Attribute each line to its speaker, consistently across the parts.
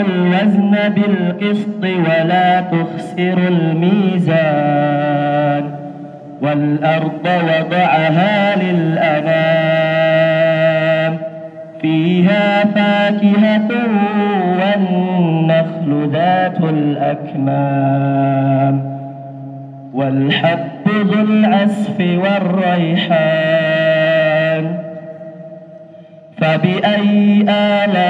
Speaker 1: الوزن بالقسط ولا تخسروا الميزان والأرض وضعها للأنام فيها فاكهة والنخل ذات الأكمام والحب ذو العسف والريحان فبأي آلاء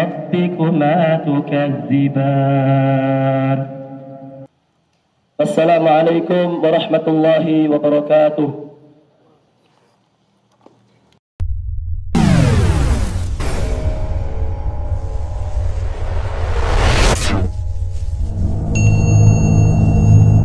Speaker 1: ربكما تكذبان. السلام عليكم ورحمة الله وبركاته.